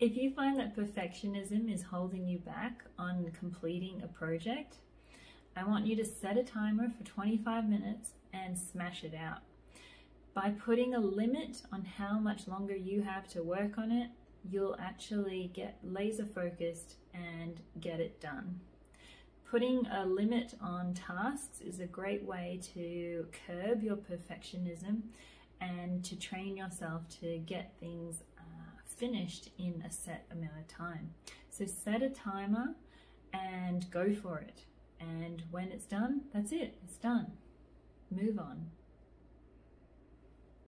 If you find that perfectionism is holding you back on completing a project, I want you to set a timer for 25 minutes and smash it out. By putting a limit on how much longer you have to work on it, you'll actually get laser focused and get it done. Putting a limit on tasks is a great way to curb your perfectionism and to train yourself to get things finished in a set amount of time. So set a timer and go for it. And when it's done, that's it, it's done. Move on.